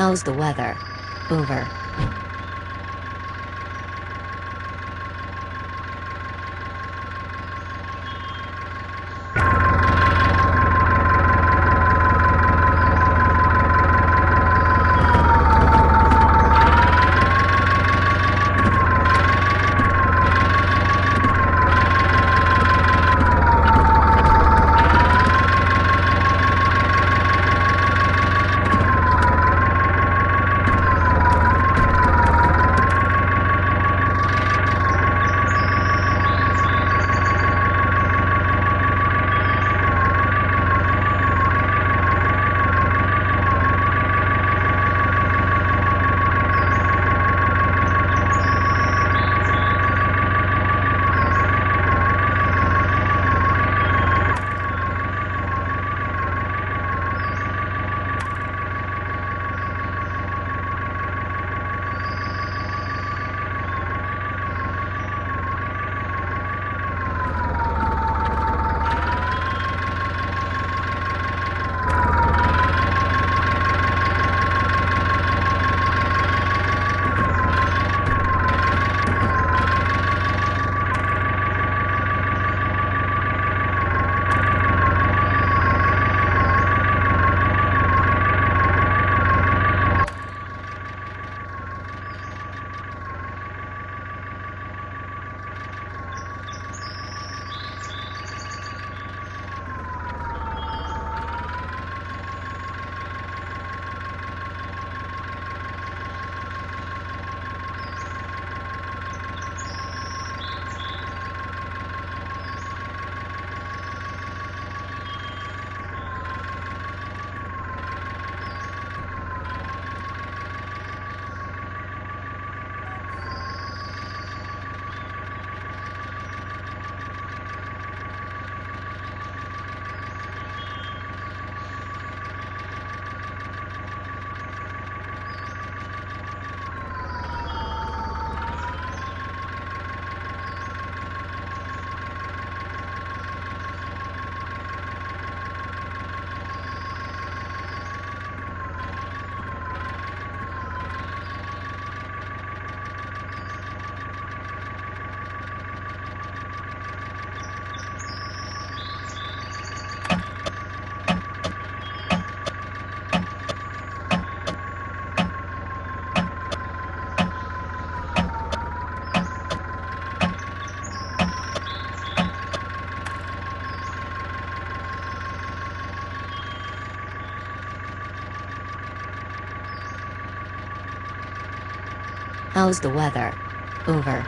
How's the weather? Over. How's the weather? Over.